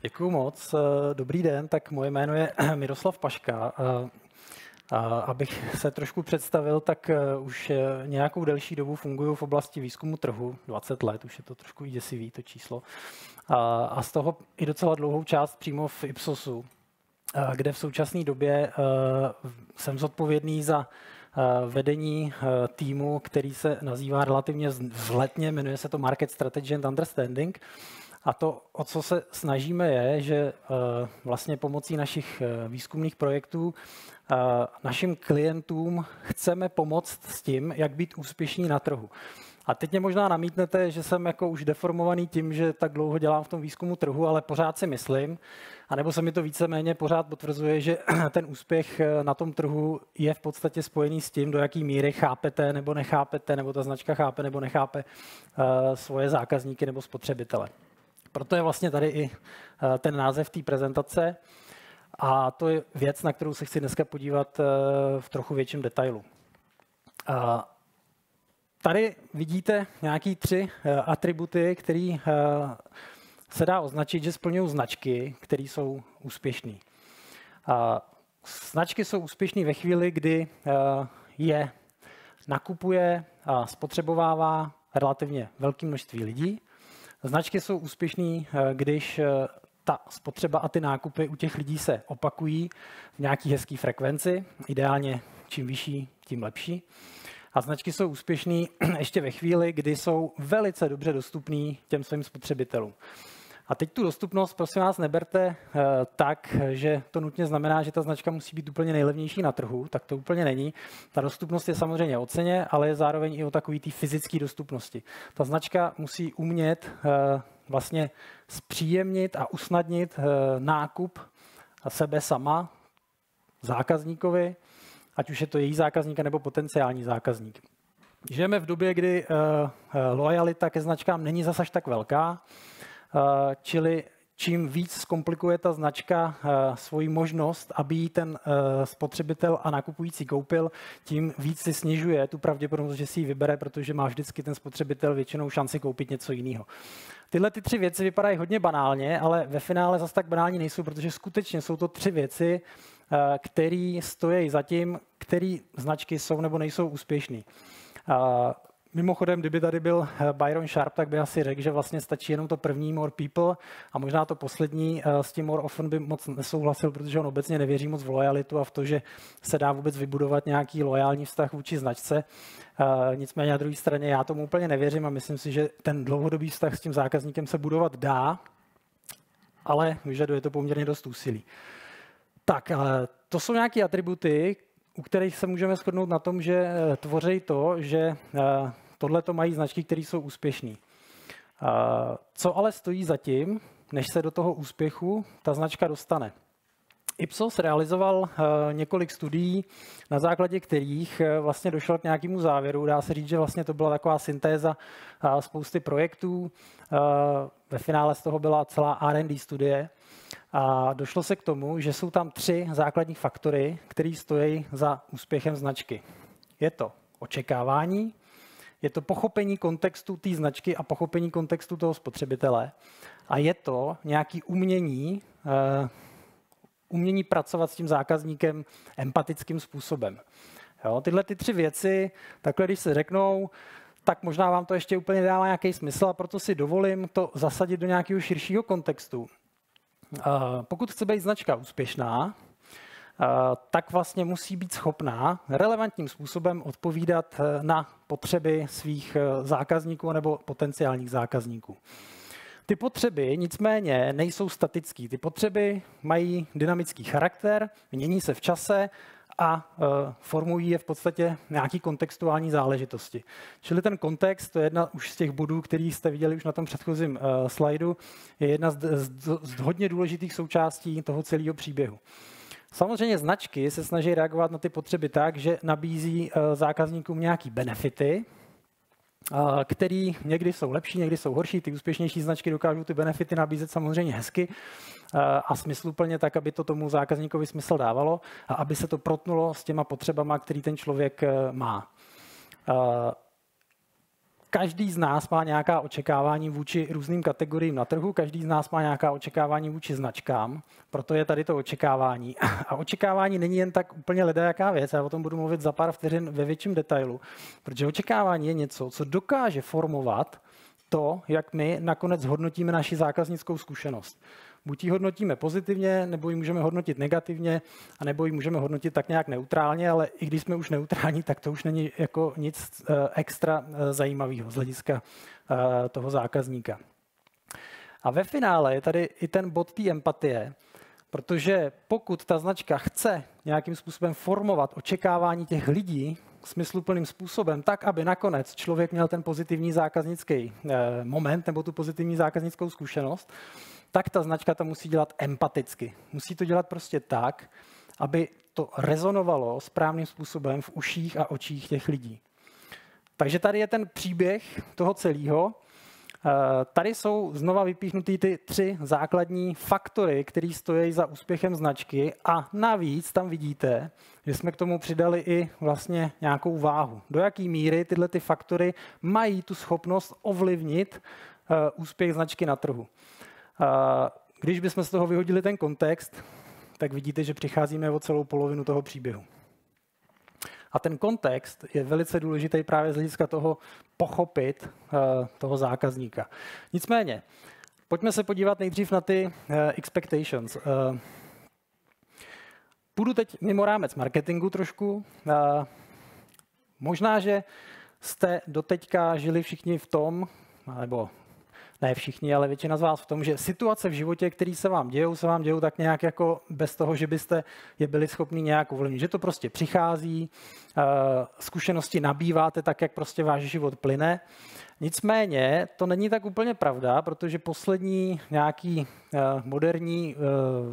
Děkuji moc. Dobrý den, tak moje jméno je Miroslav Paška. A abych se trošku představil, tak už nějakou delší dobu funguji v oblasti výzkumu trhu, 20 let, už je to trošku i děsivý to číslo. A z toho i docela dlouhou část přímo v Ipsosu, kde v současné době jsem zodpovědný za vedení týmu, který se nazývá relativně vzletně, jmenuje se to Market Strategy and Understanding. A to, o co se snažíme, je, že vlastně pomocí našich výzkumných projektů našim klientům chceme pomoct s tím, jak být úspěšní na trhu. A teď mě možná namítnete, že jsem jako už deformovaný tím, že tak dlouho dělám v tom výzkumu trhu, ale pořád si myslím, anebo se mi to víceméně pořád potvrzuje, že ten úspěch na tom trhu je v podstatě spojený s tím, do jaký míry chápete nebo nechápete, nebo ta značka chápe nebo nechápe svoje zákazníky nebo spotřebitele. Proto je vlastně tady i ten název té prezentace. A to je věc, na kterou se chci dneska podívat v trochu větším detailu. Tady vidíte nějaký tři atributy, který se dá označit, že splňují značky, které jsou úspěšné. Značky jsou úspěšné ve chvíli, kdy je nakupuje a spotřebovává relativně velké množství lidí. Značky jsou úspěšné, když ta spotřeba a ty nákupy u těch lidí se opakují v nějaké hezké frekvenci, ideálně čím vyšší, tím lepší. A značky jsou úspěšné ještě ve chvíli, kdy jsou velice dobře dostupné těm svým spotřebitelům. A teď tu dostupnost, prosím vás, neberte tak, že to nutně znamená, že ta značka musí být úplně nejlevnější na trhu, tak to úplně není. Ta dostupnost je samozřejmě o ceně, ale je zároveň i o takové té fyzické dostupnosti. Ta značka musí umět vlastně zpříjemnit a usnadnit nákup sebe sama zákazníkovi, ať už je to její zákazník nebo potenciální zákazník. Žijeme v době, kdy loajalita ke značkám není zas až tak velká, čili čím víc zkomplikuje ta značka svoji možnost, aby ji ten spotřebitel a nakupující koupil, tím víc si snižuje tu pravděpodobnost, že si ji vybere, protože má vždycky ten spotřebitel většinou šanci koupit něco jiného. Tyhle ty tři věci vypadají hodně banálně, ale ve finále zas tak banální nejsou, protože skutečně jsou to tři věci, které stojí za tím, které značky jsou nebo nejsou úspěšné. Mimochodem, kdyby tady byl Byron Sharp, tak by asi řekl, že vlastně stačí jenom to první more people a možná to poslední s tím more often by moc nesouhlasil, protože on obecně nevěří moc v lojalitu a v to, že se dá vůbec vybudovat nějaký lojální vztah vůči značce. Nicméně na druhé straně já tomu úplně nevěřím a myslím si, že ten dlouhodobý vztah s tím zákazníkem se budovat dá, ale vyžaduje to poměrně dost úsilí. Tak, to jsou nějaké atributy, u kterých se můžeme shodnout na tom, že tvoří to, že tohleto mají značky, které jsou úspěšné. Co ale stojí za tím, než se do toho úspěchu ta značka dostane? Ipsos realizoval několik studií, na základě kterých vlastně došel k nějakému závěru. Dá se říct, že vlastně to byla taková syntéza spousty projektů. Ve finále z toho byla celá R&D studie. A došlo se k tomu, že jsou tam tři základní faktory, které stojí za úspěchem značky. Je to očekávání, je to pochopení kontextu té značky a pochopení kontextu toho spotřebitele a je to nějaké umění, umění pracovat s tím zákazníkem empatickým způsobem. Jo, tyhle ty tři věci, takhle když se řeknou, tak možná vám to ještě úplně nedává nějaký smysl a proto si dovolím to zasadit do nějakého širšího kontextu. Pokud chce být značka úspěšná, tak vlastně musí být schopná relevantním způsobem odpovídat na potřeby svých zákazníků nebo potenciálních zákazníků. Ty potřeby nicméně nejsou statické. Ty potřeby mají dynamický charakter, mění se v čase a formují je v podstatě nějaké kontextuální záležitosti. Čili ten kontext, to je jedna už z těch bodů, který jste viděli už na tom předchozím slajdu, je jedna z hodně důležitých součástí toho celého příběhu. Samozřejmě značky se snaží reagovat na ty potřeby tak, že nabízí zákazníkům nějaké benefity, které někdy jsou lepší, někdy jsou horší. Ty úspěšnější značky dokážou ty benefity nabízet samozřejmě hezky a smysluplně tak, aby to tomu zákazníkovi smysl dávalo a aby se to protnulo s těma potřebama, které ten člověk má. Každý z nás má nějaká očekávání vůči různým kategoriím na trhu, každý z nás má nějaká očekávání vůči značkám, proto je tady to očekávání. A očekávání není jen tak úplně jaká věc, já o tom budu mluvit za pár vteřin ve větším detailu, protože očekávání je něco, co dokáže formovat to, jak my nakonec hodnotíme naši zákaznickou zkušenost. Buď ji hodnotíme pozitivně, nebo ji můžeme hodnotit negativně, a nebo ji můžeme hodnotit tak nějak neutrálně, ale i když jsme už neutrální, tak to už není jako nic eh, extra eh, zajímavého z hlediska eh, toho zákazníka. A ve finále je tady i ten bod té empatie, protože pokud ta značka chce nějakým způsobem formovat očekávání těch lidí smysluplným způsobem, tak, aby nakonec člověk měl ten pozitivní zákaznický moment nebo tu pozitivní zákaznickou zkušenost, tak ta značka to musí dělat empaticky. Musí to dělat prostě tak, aby to rezonovalo správným způsobem v uších a očích těch lidí. Takže tady je ten příběh toho celého. Eh, tady jsou znova vypíchnuty ty tři základní faktory, které stojí za úspěchem značky a navíc tam vidíte, že jsme k tomu přidali i vlastně nějakou váhu. Do jaké míry tyhle ty faktory mají tu schopnost ovlivnit eh, úspěch značky na trhu. Když bychom z toho vyhodili ten kontext, tak vidíte, že přicházíme o celou polovinu toho příběhu. A ten kontext je velice důležitý právě z hlediska toho pochopit uh, toho zákazníka. Nicméně, pojďme se podívat nejdřív na ty uh, expectations. Uh, půjdu teď mimo rámec marketingu trošku. Možná, že jste doteďka žili všichni v tom, nebo ne všichni, ale většina z vás v tom, že situace v životě, které se vám dějou, se vám dějou tak nějak jako bez toho, že byste je byli schopni nějak ovlivnit. Že to prostě přichází, eh, zkušenosti nabýváte tak, jak prostě váš život plyne. Nicméně to není tak úplně pravda, protože poslední nějaký eh, moderní eh,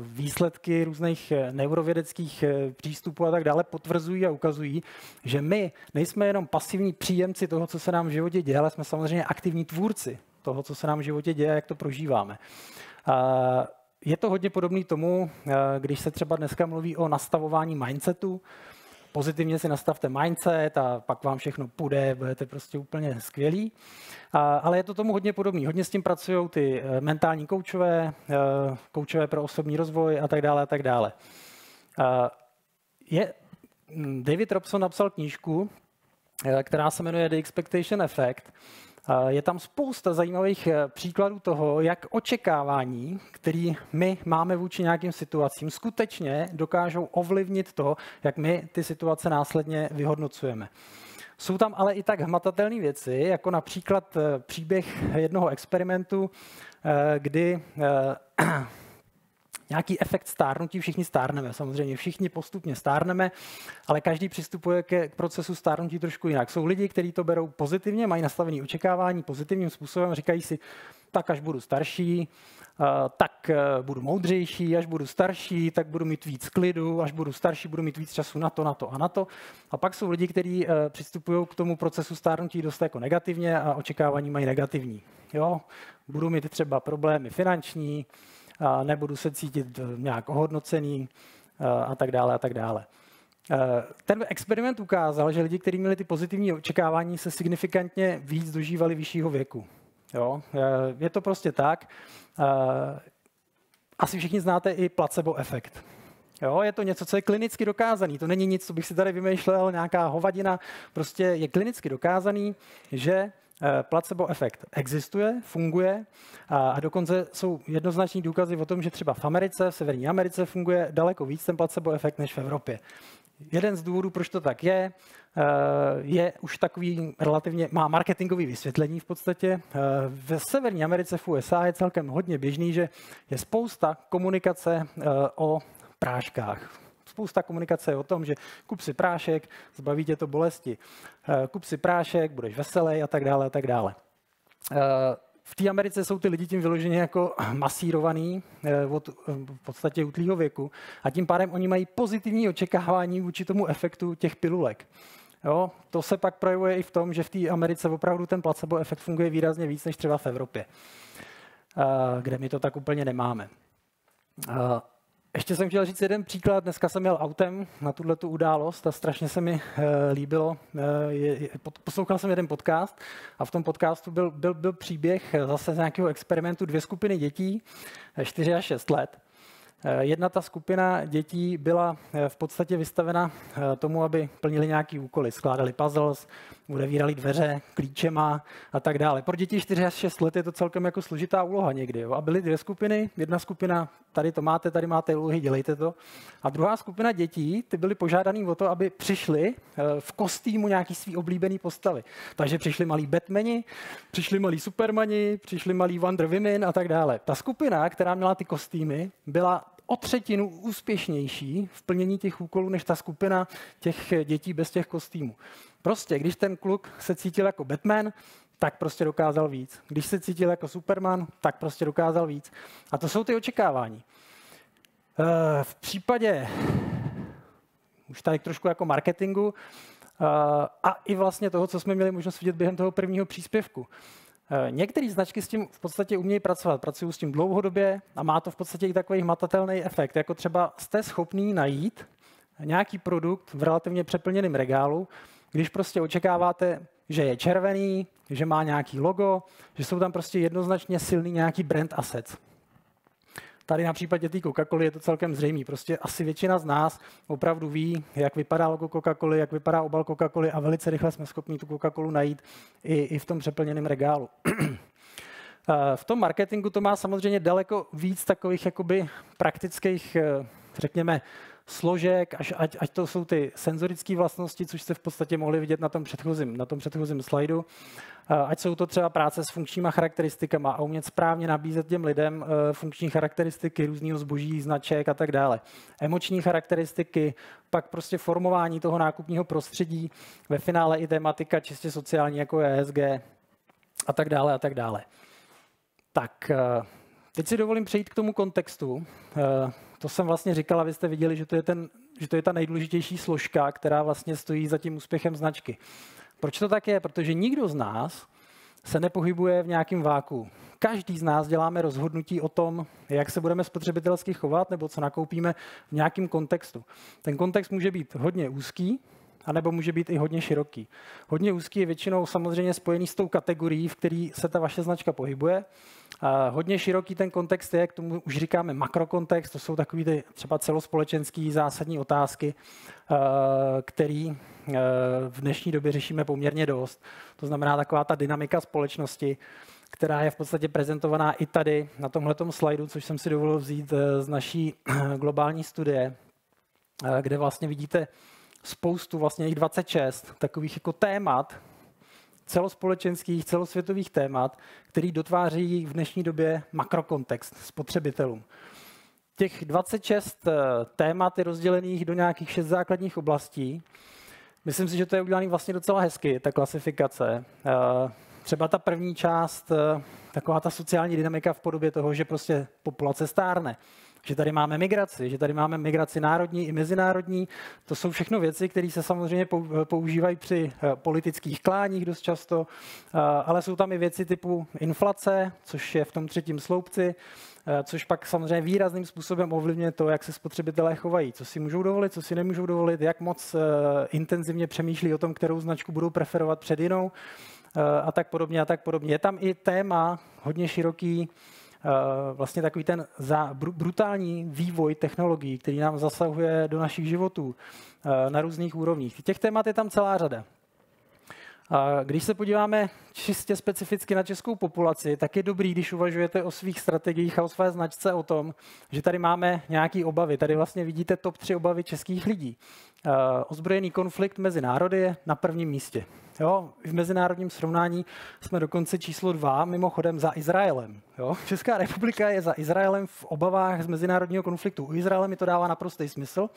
výsledky různých neurovědeckých přístupů a tak dále potvrzují a ukazují, že my nejsme jenom pasivní příjemci toho, co se nám v životě děje, ale jsme samozřejmě aktivní tvůrci toho, co se nám v životě děje, jak to prožíváme. Je to hodně podobné tomu, když se třeba dneska mluví o nastavování mindsetu. Pozitivně si nastavte mindset a pak vám všechno půjde, budete prostě úplně skvělí. Ale je to tomu hodně podobný. Hodně s tím pracují ty e, mentální koučové, e, koučové pro osobní rozvoj a tak dále a tak dále. Je, David Robson napsal knížku, která se jmenuje The Expectation Effect je tam spousta zajímavých eh, příkladů toho, jak očekávání, které my máme vůči nějakým situacím, skutečně dokážou ovlivnit to, jak my ty situace následně vyhodnocujeme. Jsou tam ale i tak hmatatelné věci, jako například eh, příběh jednoho experimentu, eh, kdy nějaký efekt stárnutí, všichni stárneme, samozřejmě všichni postupně stárneme, ale každý přistupuje ke procesu stárnutí trošku jinak. Jsou lidi, kteří to berou pozitivně, mají nastavený očekávání pozitivním způsobem, říkají si, tak až budu starší, tak e, budu moudřejší, až budu starší, tak budu mít víc klidu, až budu starší, budu mít víc času na to, na to a na to. A pak jsou lidi, kteří e, přistupují k tomu procesu stárnutí dost jako negativně a očekávání mají negativní. Jo? Budu mít třeba problémy finanční, nebudu se cítit eh, nějak ohodnocený eh, a tak dále a tak dále. Eh, ten experiment ukázal, že lidi, kteří měli ty pozitivní očekávání, se signifikantně víc dožívali vyššího věku. Jo? Je to prostě tak. Asi všichni znáte i placebo efekt. Jo, je to něco, co je klinicky dokázaný. To není nic, co bych si tady vymýšlel, nějaká hovadina. Prostě je klinicky dokázaný, že placebo efekt existuje, funguje a dokonce jsou jednoznační důkazy o tom, že třeba v Americe, v Severní Americe funguje daleko víc ten placebo efekt než v Evropě. Jeden z důvodů, proč to tak je, eh, je už takový relativně, má marketingový vysvětlení v podstatě. Eh, v Severní Americe v USA je celkem hodně běžný, že je spousta komunikace o práškách spousta komunikace je o tom, že kup si prášek, zbaví tě to bolesti. Eh, kup si prášek, budeš veselý a tak dále a tak dále. Eh, v té Americe jsou ty lidi tím vyloženě jako masírovaný eh, od v podstatě útlýho věku a tím pádem oni mají pozitivní očekávání vůči tomu efektu těch pilulek. Jo, to se pak projevuje i v tom, že v té Americe opravdu ten placebo efekt funguje výrazně víc než třeba v Evropě, kde my to tak úplně nemáme. Ještě jsem chtěl říct jeden příklad. Dneska jsem jel autem na tuhle tu událost a strašně se mi uh, líbilo. Uh, je, je, poslouchal jsem jeden podcast a v tom podcastu byl, byl, byl příběh zase z nějakého experimentu dvě skupiny dětí, 4 až 6 let. Eh, jedna ta skupina dětí byla eh, v podstatě vystavena eh, tomu, aby plnili nějaký úkoly. Skládali puzzles, udevírali dveře klíčema a tak dále. Pro děti 4 až 6 let je to celkem jako složitá úloha někdy. Jo? A byly dvě skupiny. Jedna skupina, tady to máte, tady máte úlohy, dělejte to. A druhá skupina dětí, ty byly požádaný o to, aby přišli v kostýmu nějaký svý oblíbený postavy. Takže přišli malí Batmani, přišli malí Supermani, přišli malí Wonder Women a tak dále. Ta skupina, která měla ty kostýmy, byla o třetinu úspěšnější v plnění těch úkolů než ta skupina těch dětí bez těch kostýmů. Prostě, když ten kluk se cítil jako Batman, tak prostě dokázal víc. Když se cítil jako Superman, tak prostě dokázal víc. A to jsou ty očekávání. Eh, v případě, už tady trošku jako marketingu, eh, a i vlastně toho, co jsme měli možnost vidět během toho prvního příspěvku. Eh, některé značky s tím v podstatě umějí pracovat, pracují s tím dlouhodobě a má to v podstatě i takový hmatatelný efekt, jako třeba jste schopný najít nějaký produkt v relativně přeplněném regálu, když prostě očekáváte, že je červený, že má nějaký logo, že jsou tam prostě jednoznačně silný nějaký brand assets. Tady na případě té Coca-Coly je to celkem zřejmé. Prostě asi většina z nás opravdu ví, jak vypadá logo Coca-Coly, jak vypadá obal Coca-Coly a velice rychle jsme schopni tu Coca-Colu najít i, i v tom přeplněném regálu. V tom marketingu to má samozřejmě daleko víc takových jakoby praktických, eh, řekněme, složek, až, ať, ať to jsou ty senzorické vlastnosti, což jste v podstatě mohli vidět na tom předchozím, na tom předchozím slajdu, ať jsou to třeba práce s funkčníma charakteristikama a umět správně nabízet těm lidem e, funkční charakteristiky různého zboží, značek a tak dále. Emoční charakteristiky, pak prostě formování toho nákupního prostředí, ve finále i tématika čistě sociální, jako ESG a tak dále a tak dále. Tak, e, teď si dovolím přejít k tomu kontextu. To jsem vlastně říkal, abyste viděli, že to je, ten, že to je ta nejdůležitější složka, která vlastně stojí za tím úspěchem značky. Proč to tak je? Protože nikdo z nás se nepohybuje v nějakém váku. Každý z nás děláme rozhodnutí o tom, jak se budeme spotřebitelsky chovat nebo co nakoupíme v nějakém kontextu. Ten kontext může být hodně úzký, anebo může být i hodně široký. Hodně úzký je většinou samozřejmě spojený s tou kategorií, v který se ta vaše značka pohybuje. Hodně široký ten kontext je, k tomu už říkáme makrokontext, to jsou takové ty třeba celospolečenské zásadní otázky, který v dnešní době řešíme poměrně dost. To znamená taková ta dynamika společnosti, která je v podstatě prezentovaná i tady na tomhle slajdu, což jsem si dovolil vzít e, z naší globální studie, kde vlastně vidíte spoustu, vlastně jich 26 takových jako témat, celospolečenských, celosvětových témat, který dotváří v dnešní době makrokontext spotřebitelům. Těch 26 eh, témat je rozdělených do nějakých šest základních oblastí. Myslím si, že to je udělané vlastně docela hezky, ta klasifikace. Eh, třeba ta první část, eh, taková ta sociální dynamika v podobě toho, že prostě populace stárne že tady máme migraci, že tady máme migraci národní i mezinárodní. To jsou všechno věci, které se samozřejmě používají při eh, politických kláních dost často, eh, ale jsou tam i věci typu inflace, což je v tom třetím sloupci, eh, což pak samozřejmě výrazným způsobem ovlivňuje to, jak se spotřebitelé chovají, co si můžou dovolit, co si nemůžou dovolit, jak moc intenzivně přemýšlí o tom, kterou značku budou preferovat před jinou a tak podobně a tak podobně. Je tam i téma hodně široký, vlastně takový ten za, brutální vývoj technologií, který nám zasahuje do našich životů eh, na různých úrovních. Těch témat je tam celá řada. Když se podíváme čistě specificky na českou populaci, tak je dobrý, když uvažujete o svých strategiích a o své značce o tom, že tady máme nějaké obavy. Tady vlastně vidíte top 3 obavy českých lidí. Uh, ozbrojený konflikt mezi národy je na prvním místě. Jo, v mezinárodním srovnání jsme dokonce číslo dva, mimochodem za Izraelem. Jo. Česká republika je za Izraelem v obavách z mezinárodního konfliktu. U Izraele mi to dává naprostý smysl.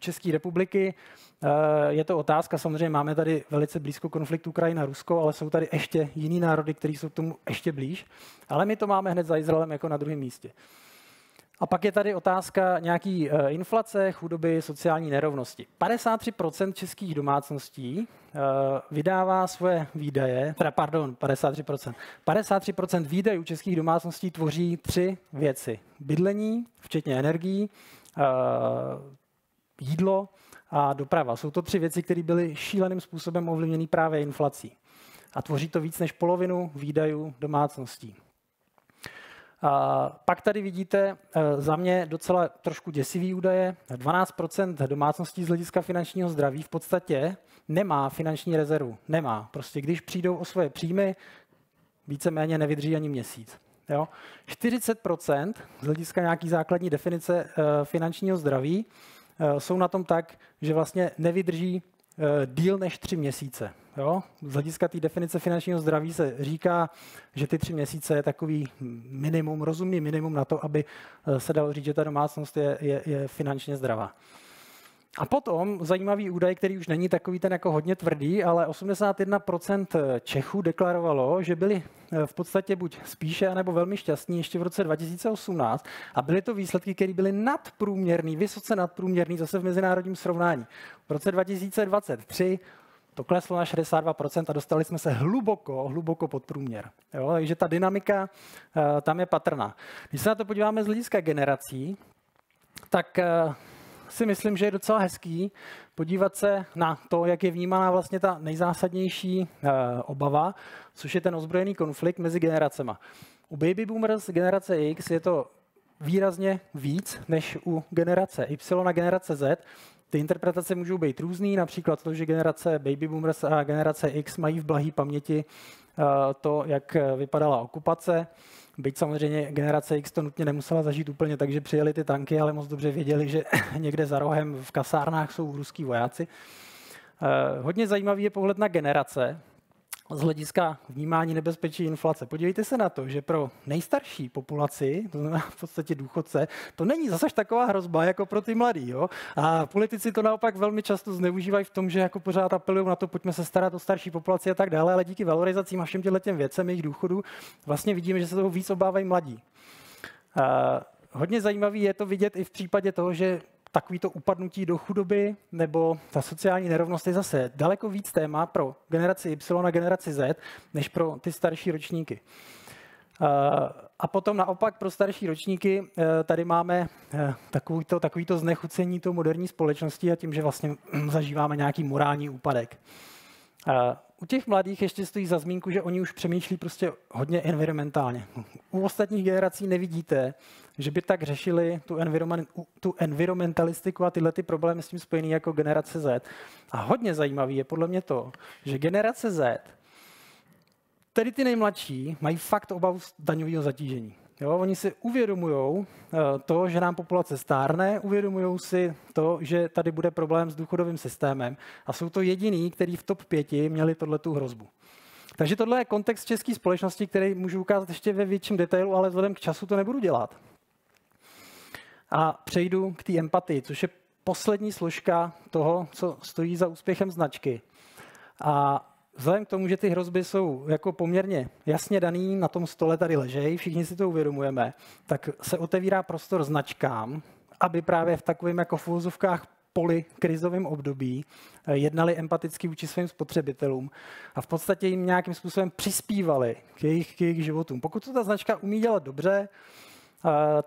České republiky uh, je to otázka, samozřejmě máme tady velice blízko konfliktu Ukrajina-Rusko, ale jsou tady ještě jiný národy, které jsou k tomu ještě blíž. Ale my to máme hned za Izraelem jako na druhém místě. A pak je tady otázka nějaký uh, inflace, chudoby, sociální nerovnosti. 53% českých domácností uh, vydává svoje výdaje, teda pardon, 53%. 53% výdajů českých domácností tvoří tři věci. Bydlení, včetně energií, jídlo a doprava. Jsou to tři věci, které byly šíleným způsobem ovlivněny právě inflací. A tvoří to víc než polovinu výdajů domácností. A pak tady vidíte e, za mě docela trošku děsivý údaje. 12% domácností z hlediska finančního zdraví v podstatě nemá finanční rezervu. Nemá. Prostě když přijdou o svoje příjmy, víceméně nevydrží ani měsíc. Jo? 40% z hlediska nějaký základní definice e, finančního zdraví jsou na tom tak, že vlastně nevydrží díl než tři měsíce. Jo? Z hlediska té definice finančního zdraví se říká, že ty tři měsíce je takový minimum, rozumný minimum na to, aby eh, se dalo říct, že ta domácnost je, je, je finančně zdravá. A potom zajímavý údaj, který už není takový ten jako hodně tvrdý, ale 81% Čechů deklarovalo, že byli eh, v podstatě buď spíše, nebo velmi šťastní ještě v roce 2018 a byly to výsledky, které byly nadprůměrný, vysoce nadprůměrný zase v mezinárodním srovnání. V roce 2023 to kleslo na 62% a dostali jsme se hluboko, hluboko pod průměr. Jo? Takže ta dynamika uh, tam je patrná. Když se na to podíváme z hlediska generací, tak uh, si myslím, že je docela hezký podívat se na to, jak je vnímána vlastně ta nejzásadnější uh, obava, což je ten ozbrojený konflikt mezi generacemi. U baby boomers generace X je to výrazně víc než u generace Y a generace Z. Ty interpretace můžou být různý, například to, že generace baby boomers a generace X mají v blahý paměti eh, to, jak vypadala okupace. Byť samozřejmě generace X to nutně nemusela zažít úplně tak, že přijeli ty tanky, ale moc dobře věděli, že někde za rohem v kasárnách jsou ruský vojáci. Eh, hodně zajímavý je pohled na generace, z hlediska vnímání nebezpečí inflace. Podívejte se na to, že pro nejstarší populaci, to znamená v podstatě důchodce, to není zase taková hrozba jako pro ty mladý. Jo? A politici to naopak velmi často zneužívají v tom, že jako pořád apelují na to, pojďme se starat o starší populaci a tak dále, ale díky valorizacím a všem těm věcem jejich důchodu vlastně vidíme, že se toho víc obávají mladí. A hodně zajímavý je to vidět i v případě toho, že takovýto upadnutí do chudoby nebo ta sociální nerovnost je zase daleko víc téma pro generaci Y a generaci Z, než pro ty starší ročníky. Eh, a potom naopak pro starší ročníky eh, tady máme eh, takovýto, takovýto znechucení to moderní společnosti a tím, že vlastně zažíváme nějaký morální úpadek. U těch mladých ještě stojí za zmínku, že oni už přemýšlí prostě hodně environmentálně. U ostatních generací nevidíte, že by tak řešili tu, environment, tu environmentalistiku a tyhle ty problémy s tím spojený jako generace Z. A hodně zajímavý je podle mě to, že generace Z, tedy ty nejmladší, mají fakt obavu z daňového zatížení. Jo, oni si uvědomují eh, to, že nám populace stárne, uvědomují si to, že tady bude problém s důchodovým systémem a jsou to jediný, kteří v top pěti měli tohletu hrozbu. Takže tohle je kontext české společnosti, který můžu ukázat ještě ve větším detailu, ale vzhledem k času to nebudu dělat. A přejdu k té empatii, což je poslední složka toho, co stojí za úspěchem značky. A vzhledem k tomu, že ty hrozby jsou jako poměrně jasně daný, na tom stole tady ležejí, všichni si to uvědomujeme, tak se otevírá prostor značkám, aby právě v takovém jako v úzovkách poli krizovém období eh, jednali empaticky vůči svým spotřebitelům a v podstatě jim nějakým způsobem přispívali k jejich, k jejich životům. Pokud to ta značka umí dělat dobře,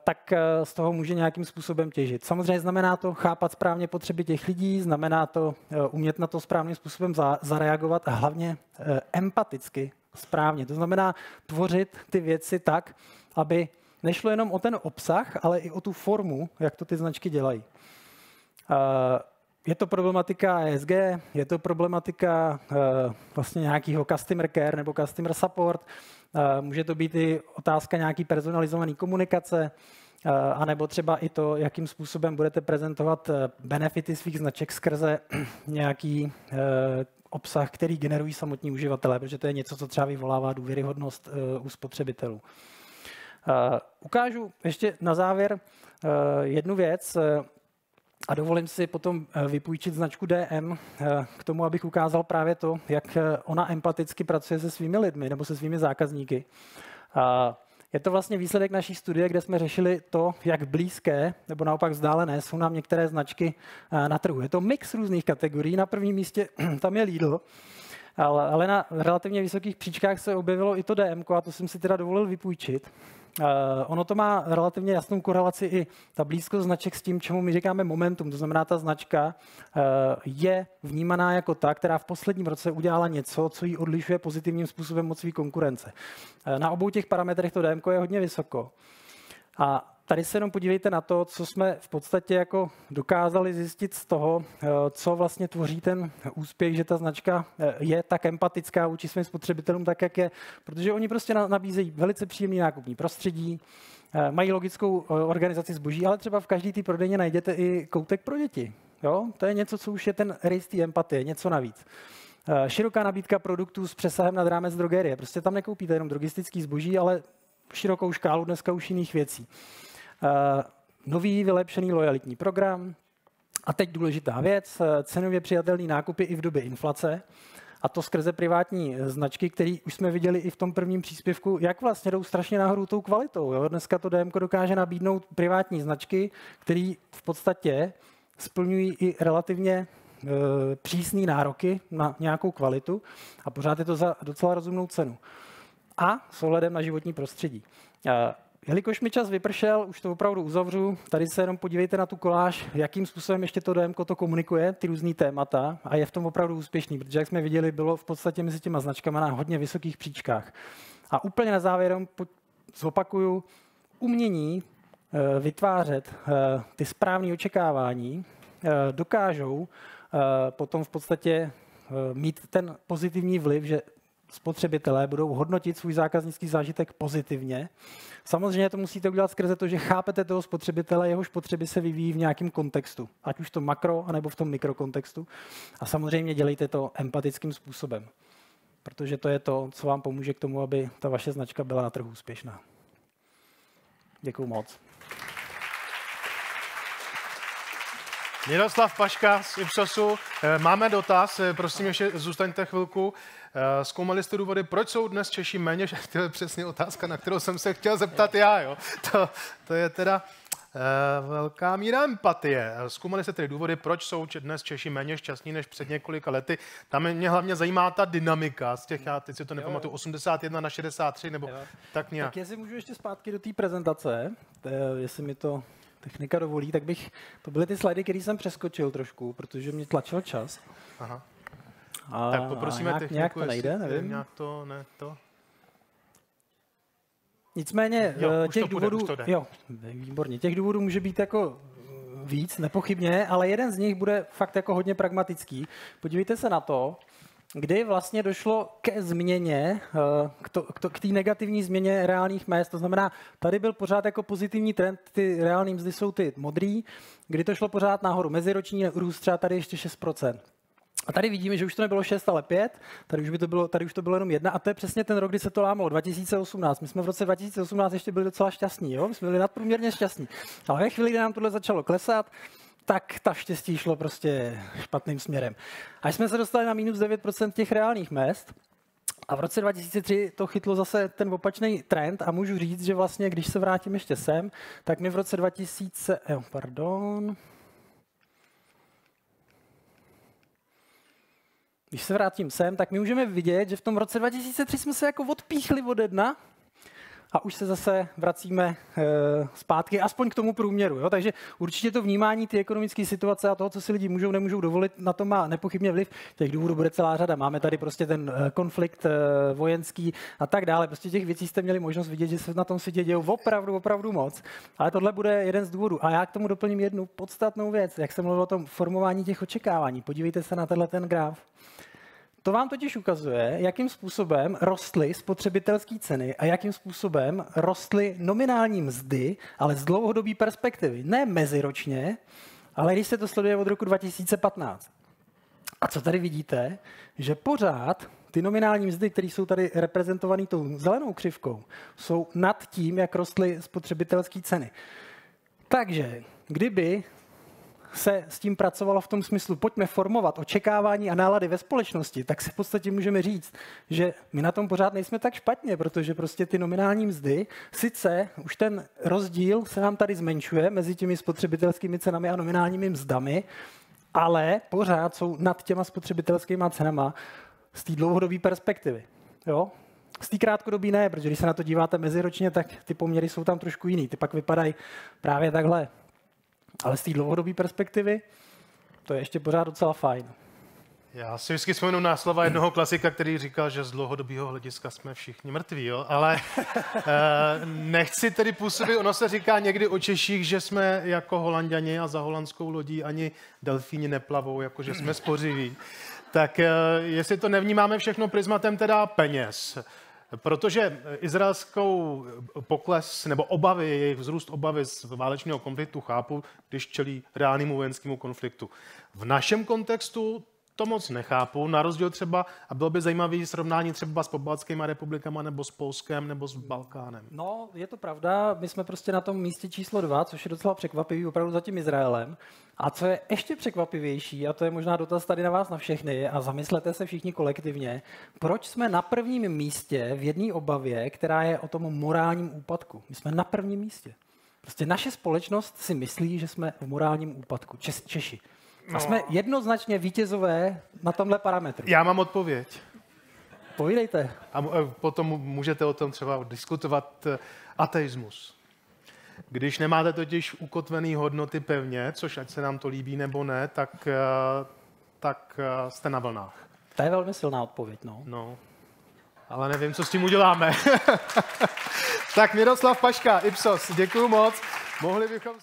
tak eh, z toho může nějakým způsobem těžit. Samozřejmě znamená to chápat správně potřeby těch lidí, znamená to umět na to správným způsobem zareagovat a hlavně empaticky správně. To znamená tvořit ty věci tak, aby nešlo jenom o ten obsah, ale i o tu formu, jak to ty značky dělají. Je to problematika ESG, je to problematika eh, vlastně nějakého customer care nebo customer support, eh, může to být i otázka nějaký personalizované komunikace, eh, anebo třeba i to, jakým způsobem budete prezentovat benefity svých značek skrze nějaký obsah, který generují samotní uživatelé, protože to je něco, co třeba vyvolává důvěryhodnost u spotřebitelů. Ukážu ještě na závěr jednu věc. A dovolím si potom eh, vypůjčit značku DM eh, k tomu, abych ukázal právě to, jak eh, ona empaticky pracuje se svými lidmi nebo se svými zákazníky. Je to vlastně výsledek naší studie, kde jsme řešili to, jak blízké nebo naopak vzdálené jsou nám některé značky na trhu. Je to mix různých kategorií. Na prvním místě tam je Lidl, ale na relativně vysokých příčkách se objevilo i to DM, a to jsem si teda dovolil vypůjčit. Ono to má relativně jasnou korelaci i ta blízkost značek s tím, čemu my říkáme momentum. To znamená, ta značka uh, je vnímaná jako ta, která v posledním roce udělala něco, co ji odlišuje pozitivním způsobem od své konkurence. Uh, na obou těch parametrech to DMK je hodně vysoko. A tady se jenom podívejte na to, co jsme v podstatě jako dokázali zjistit z toho, eh, co vlastně tvoří ten úspěch, že ta značka eh, je tak empatická vůči svým spotřebitelům, tak jak je, protože oni prostě nabízejí velice příjemný nákupní prostředí, eh, mají logickou organizaci zboží, ale třeba v každý té prodejně najdete i koutek pro děti. Jo? To je něco, co už je ten rejs té empatie, něco navíc. Široká nabídka produktů s přesahem nad rámec drogerie. Prostě tam nekoupíte jenom drogistický zboží, ale širokou škálu dneska už jiných věcí. Uh, nový vylepšený lojalitní program. A teď důležitá věc, eh, cenově přijatelný nákupy i v době inflace. A to skrze privátní značky, které už jsme viděli i v tom prvním příspěvku, jak vlastně jdou strašně nahoru tou kvalitou. Jo? Dneska to DMK dokáže nabídnout privátní značky, které v podstatě splňují i relativně e, přísné nároky na nějakou kvalitu a pořád je to za docela rozumnou cenu. A s ohledem na životní prostředí. E, Jelikož mi čas vypršel, už to opravdu uzavřu, tady se jenom podívejte na tu koláž, jakým způsobem ještě to DMK to komunikuje, ty různý témata a je v tom opravdu úspěšný, protože jak jsme viděli, bylo v podstatě mezi těma značkami na hodně vysokých příčkách. A úplně na závěr zopakuju, umění eh, vytvářet eh, ty správné očekávání eh, dokážou potom v podstatě mít ten pozitivní vliv, že spotřebitelé budou hodnotit svůj zákaznický zážitek pozitivně. Samozřejmě to musíte udělat skrze to, že chápete toho spotřebitele, jehož potřeby se vyvíjí v nějakém kontextu, ať už v tom makro, anebo v tom mikrokontextu. A samozřejmě dělejte to empatickým způsobem, protože to je to, co vám pomůže k tomu, aby ta vaše značka byla na trhu úspěšná. Děkuju moc. Miroslav Paška z Ipsosu. Eh, máme dotaz, eh, prosím, ještě zůstaňte chvilku. Eh, zkoumali jste důvody, proč jsou dnes Češi méně, to je přesně otázka, na kterou jsem se chtěl zeptat já. Jo. To, to je teda velká míra empatie. Zkoumali jste tedy důvody, proč jsou dnes Češi méně šťastní než před několika lety. Tam mě hlavně zajímá ta dynamika z těch, já teď si to nepamatuju, 81 na 63 nebo jo. tak nějak. Tak jestli můžu ještě zpátky do té prezentace, jestli mi to technika dovolí, tak bych, to byly ty slajdy, které jsem přeskočil trošku, protože mě tlačil čas. Aha. A, tak poprosíme nějak, techniku, nějak to nejde, nevím. Nějak to, ne, to. Nicméně jo, eh, těch důvodů, půjde, jo, výborně, těch důvodů může být jako eh, víc, nepochybně, ale jeden z nich bude fakt jako hodně pragmatický. Podívejte se na to, kdy vlastně došlo ke změně, eh, k, to, k, té negativní změně reálných mest. To znamená, tady byl pořád jako pozitivní trend, ty reální mzdy jsou ty modrý, kdy to šlo pořád nahoru. Meziroční růst třeba tady ještě 6%. A tady vidíme, že už to nebylo 6, ale 5, tady už, by to bylo, tady už to bylo jenom jedna a to je přesně ten rok, kdy se to lámalo, 2018. My jsme v roce 2018 ještě byli docela šťastní, jo? my jsme byli nadprůměrně šťastní. Ale ve chvíli, kdy nám tohle začalo klesat, tak ta štěstí šlo prostě špatným směrem. A jsme se dostali na minus 9% těch reálných mest, a v roce 2003 to chytlo zase ten opačný trend a můžu říct, že vlastně, když se vrátím ještě sem, tak my v roce 2000, jo, pardon, Když se vrátím sem, tak my můžeme vidět, že v tom roce 2003 jsme se jako odpíchli od dna a už se zase vracíme e, zpátky, aspoň k tomu průměru. Jo? Takže určitě to vnímání ty ekonomické situace a toho, co si lidi můžou, nemůžou dovolit, na to má nepochybně vliv. Těch důvodů bude celá řada. Máme tady prostě ten e, konflikt e, vojenský a tak dále. Prostě těch věcí jste měli možnost vidět, že se na tom světě dějou opravdu, opravdu moc. Ale tohle bude jeden z důvodů. A já k tomu doplním jednu podstatnou věc, jak jsem mluvil o tom formování těch očekávání. Podívejte se na tenhle ten graf. To vám totiž ukazuje, jakým způsobem rostly spotřebitelské ceny a jakým způsobem rostly nominální mzdy, ale z dlouhodobé perspektivy. Ne meziročně, ale když se to sleduje od roku 2015. A co tady vidíte, že pořád ty nominální mzdy, které jsou tady reprezentované tou zelenou křivkou, jsou nad tím, jak rostly spotřebitelské ceny. Takže kdyby se s tím pracovalo v tom smyslu, pojďme formovat očekávání a nálady ve společnosti, tak si v podstatě můžeme říct, že my na tom pořád nejsme tak špatně, protože prostě ty nominální mzdy, sice už ten rozdíl se nám tady zmenšuje mezi těmi spotřebitelskými cenami a nominálními mzdami, ale pořád jsou nad těma spotřebitelskými cenama z té dlouhodobé perspektivy. Jo? Z té krátkodobí ne, protože když se na to díváte meziročně, tak ty poměry jsou tam trošku jiný. Ty pak vypadají právě takhle. Ale z té dlouhodobé perspektivy to je ještě pořád docela fajn. Já si vždycky vzpomenu na slova jednoho klasika, který říkal, že z dlouhodobého hlediska jsme všichni mrtví, jo? ale eh, nechci tedy působit, ono se říká někdy o Češích, že jsme jako holanděni a za holandskou lodí ani delfíni neplavou, jako že jsme spořiví. Tak eh, jestli to nevnímáme všechno prismatem teda peněz, Protože izraelskou pokles nebo obavy, jejich vzrůst obavy z válečného konfliktu chápu, když čelí reálnému vojenskému konfliktu. V našem kontextu to moc nechápu, na rozdíl třeba, a bylo by zajímavé srovnání třeba s pobaltskými republikama, nebo s Polskem, nebo s Balkánem. No, je to pravda, my jsme prostě na tom místě číslo dva, což je docela překvapivý, opravdu za tím Izraelem. A co je ještě překvapivější, a to je možná dotaz tady na vás na všechny, a zamyslete se všichni kolektivně, proč jsme na prvním místě v jedné obavě, která je o tom morálním úpadku. My jsme na prvním místě. Prostě naše společnost si myslí, že jsme v morálním úpadku. Čes, Češi. A jsme no. jednoznačně vítězové na tomhle parametru. Já mám odpověď. Povídejte. A e, potom můžete o tom třeba diskutovat e, ateismus. Když nemáte totiž ukotvený hodnoty pevně, což ať se nám to líbí nebo ne, tak, e, tak jste na vlnách. To je velmi silná odpověď, no. No, ale nevím, co s tím uděláme. tak Miroslav Paška, Ipsos, děkuju moc. Mohli bychom...